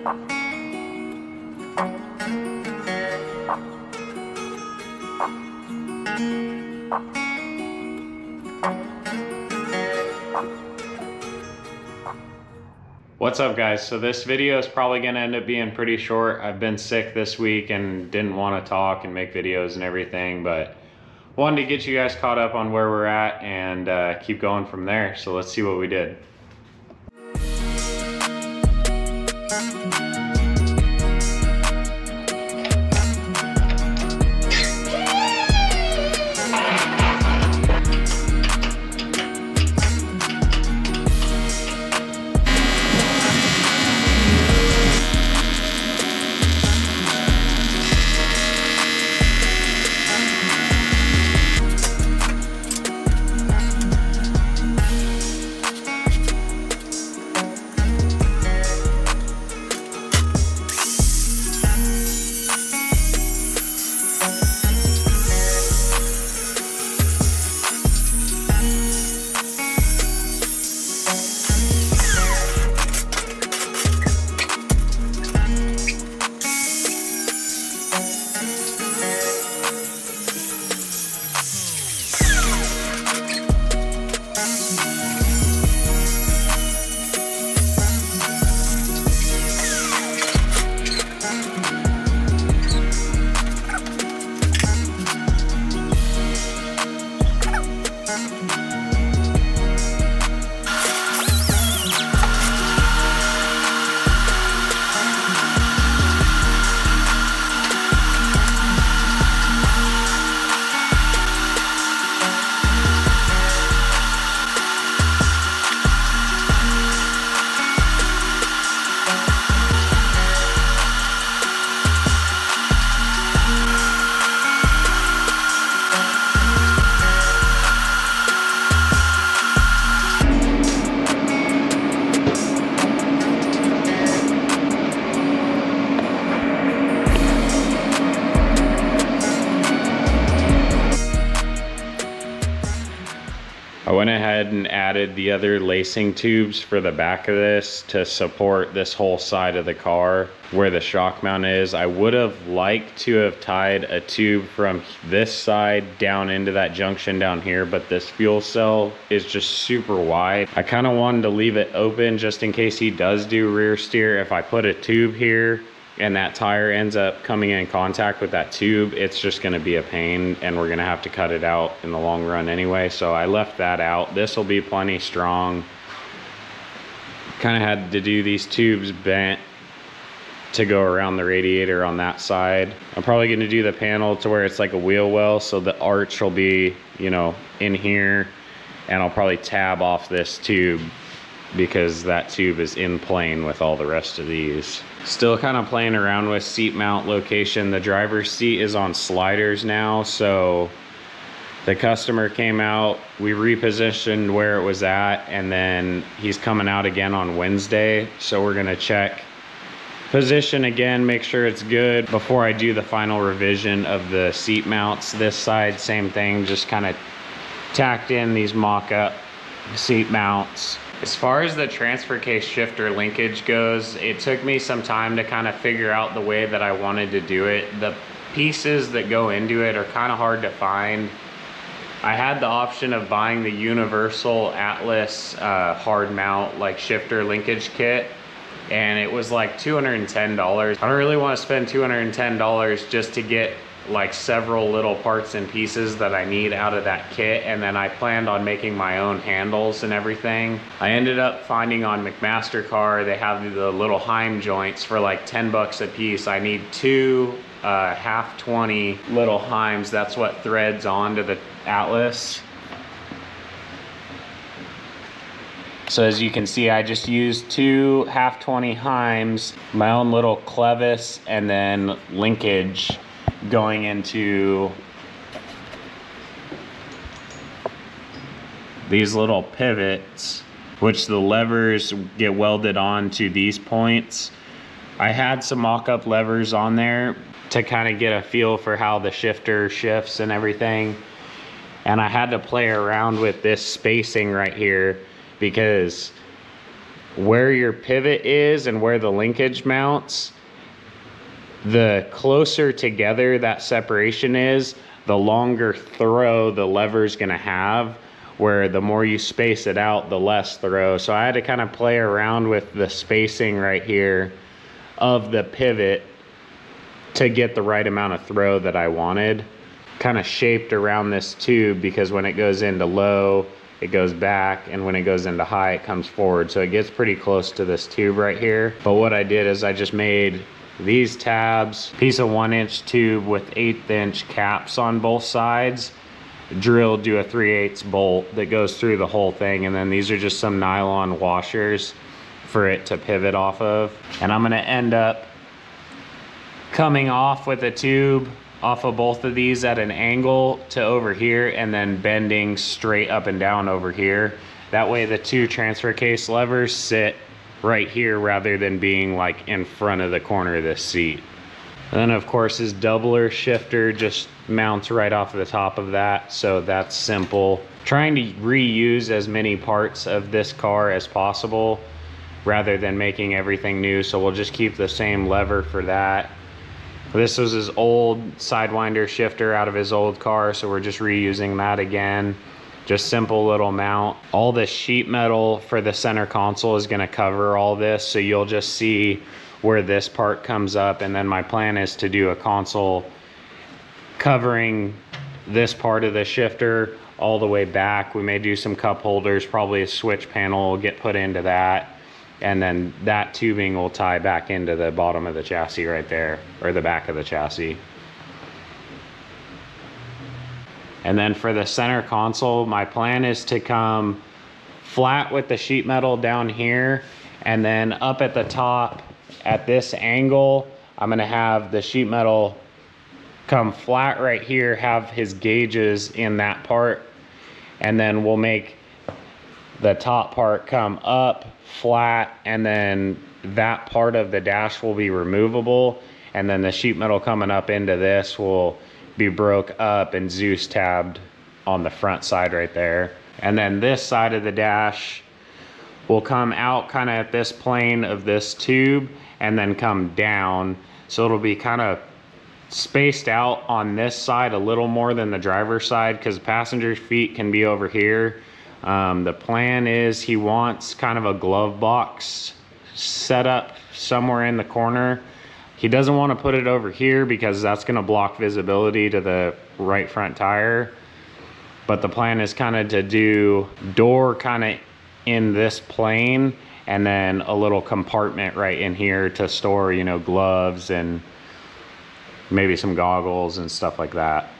What's up guys? So this video is probably gonna end up being pretty short. I've been sick this week and didn't want to talk and make videos and everything, but wanted to get you guys caught up on where we're at and uh, keep going from there. So let's see what we did. I went ahead and added the other lacing tubes for the back of this to support this whole side of the car where the shock mount is. I would have liked to have tied a tube from this side down into that junction down here, but this fuel cell is just super wide. I kind of wanted to leave it open just in case he does do rear steer. If I put a tube here, and that tire ends up coming in contact with that tube, it's just gonna be a pain and we're gonna have to cut it out in the long run anyway. So I left that out. This will be plenty strong. Kind of had to do these tubes bent to go around the radiator on that side. I'm probably gonna do the panel to where it's like a wheel well so the arch will be, you know, in here and I'll probably tab off this tube because that tube is in plane with all the rest of these. Still kind of playing around with seat mount location. The driver's seat is on sliders now, so the customer came out, we repositioned where it was at, and then he's coming out again on Wednesday. So we're gonna check position again, make sure it's good before I do the final revision of the seat mounts. This side, same thing, just kind of tacked in these mock-up seat mounts. As far as the transfer case shifter linkage goes, it took me some time to kind of figure out the way that I wanted to do it. The pieces that go into it are kind of hard to find. I had the option of buying the Universal Atlas uh, hard mount like shifter linkage kit and it was like $210. I don't really want to spend $210 just to get like several little parts and pieces that I need out of that kit and then I planned on making my own handles and everything. I ended up finding on McMaster-Carr they have the little Heim joints for like 10 bucks a piece. I need two uh, half 20 little Heims. That's what threads onto the Atlas. So as you can see, I just used two half 20 Heims, my own little clevis, and then linkage going into these little pivots, which the levers get welded on to these points. I had some mock-up levers on there to kind of get a feel for how the shifter shifts and everything. And I had to play around with this spacing right here because where your pivot is and where the linkage mounts, the closer together that separation is, the longer throw the lever is going to have where the more you space it out, the less throw. So I had to kind of play around with the spacing right here of the pivot to get the right amount of throw that I wanted. Kind of shaped around this tube because when it goes into low, it goes back and when it goes into high, it comes forward. So it gets pretty close to this tube right here. But what I did is I just made these tabs, piece of one inch tube with eighth inch caps on both sides drilled do a 3 8 bolt that goes through the whole thing. And then these are just some nylon washers for it to pivot off of. And I'm gonna end up coming off with a tube off of both of these at an angle to over here and then bending straight up and down over here. That way the two transfer case levers sit right here rather than being like in front of the corner of this seat and then of course his doubler shifter just mounts right off the top of that. So that's simple. Trying to reuse as many parts of this car as possible rather than making everything new. So we'll just keep the same lever for that. This was his old Sidewinder shifter out of his old car. So we're just reusing that again. Just simple little mount. All the sheet metal for the center console is gonna cover all this. So you'll just see where this part comes up and then my plan is to do a console covering this part of the shifter all the way back. We may do some cup holders, probably a switch panel will get put into that. And then that tubing will tie back into the bottom of the chassis right there, or the back of the chassis. And then for the center console, my plan is to come flat with the sheet metal down here and then up at the top at this angle, I'm gonna have the sheet metal come flat right here, have his gauges in that part, and then we'll make the top part come up flat and then that part of the dash will be removable. And then the sheet metal coming up into this will be broke up and Dzus tabbed on the front side right there. And then this side of the dash will come out kind of at this plane of this tube and then come down. So it'll be kind of spaced out on this side a little more than the driver's side because passenger's feet can be over here. Um, the plan is he wants kind of a glove box set up somewhere in the corner. He doesn't want to put it over here because that's going to block visibility to the right front tire. But the plan is kind of to do door kind of in this plane and then a little compartment right in here to store, you know, gloves and maybe some goggles and stuff like that.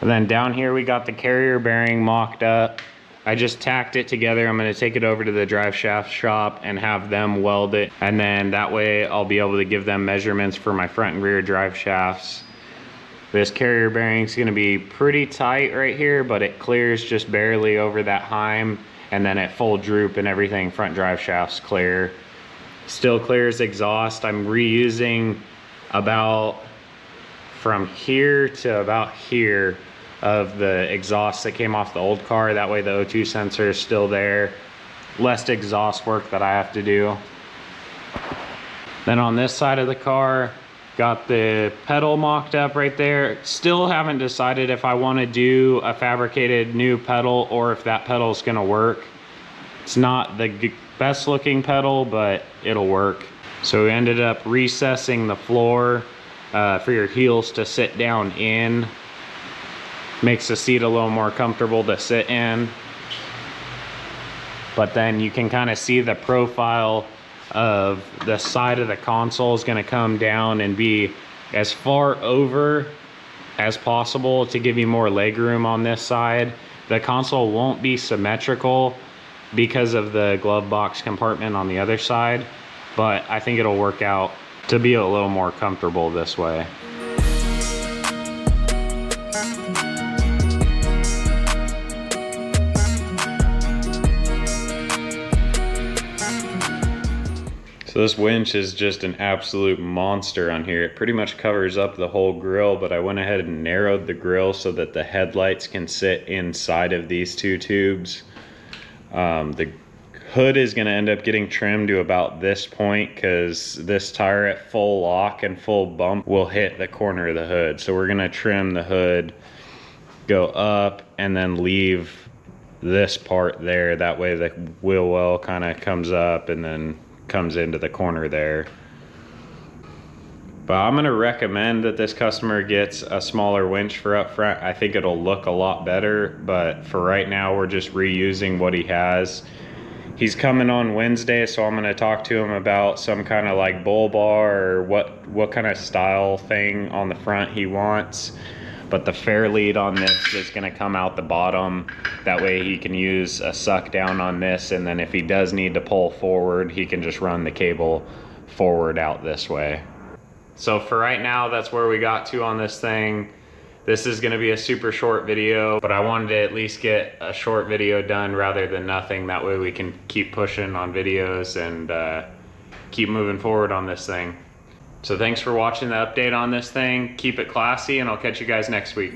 And then down here we got the carrier bearing mocked up. I just tacked it together. I'm gonna take it over to the drive shaft shop and have them weld it. And then that way I'll be able to give them measurements for my front and rear drive shafts. This carrier bearing is gonna be pretty tight right here, but it clears just barely over that heim. And then at full droop and everything, front drive shafts clear. Still clears exhaust. I'm reusing about from here to about here of the exhaust that came off the old car. That way the O2 sensor is still there. Less exhaust work that I have to do. Then on this side of the car, got the pedal mocked up right there. Still haven't decided if I want to do a fabricated new pedal or if that pedal is going to work. It's not the best looking pedal, but it'll work. So we ended up recessing the floor uh, for your heels to sit down in. Makes the seat a little more comfortable to sit in. But then you can kind of see the profile of the side of the console is going to come down and be as far over as possible to give you more leg room on this side. The console won't be symmetrical because of the glove box compartment on the other side, but I think it'll work out to be a little more comfortable this way. This winch is just an absolute monster on here. It pretty much covers up the whole grill, but I went ahead and narrowed the grill so that the headlights can sit inside of these two tubes. Um, the hood is going to end up getting trimmed to about this point because this tire at full lock and full bump will hit the corner of the hood. So we're going to trim the hood, go up, and then leave this part there. That way the wheel well kind of comes up and then comes into the corner there. But I'm gonna recommend that this customer gets a smaller winch for up front. I think it'll look a lot better, but for right now, we're just reusing what he has. He's coming on Wednesday, so I'm gonna talk to him about some kind of like bull bar or what, what kind of style thing on the front he wants. But the fair lead on this is gonna come out the bottom. That way he can use a suck down on this, and then if he does need to pull forward, he can just run the cable forward out this way. So for right now, that's where we got to on this thing. This is gonna be a super short video, but I wanted to at least get a short video done rather than nothing. That way we can keep pushing on videos and uh, keep moving forward on this thing. So thanks for watching the update on this thing. Keep it classy and I'll catch you guys next week.